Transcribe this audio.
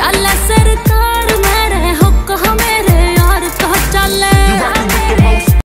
Çalla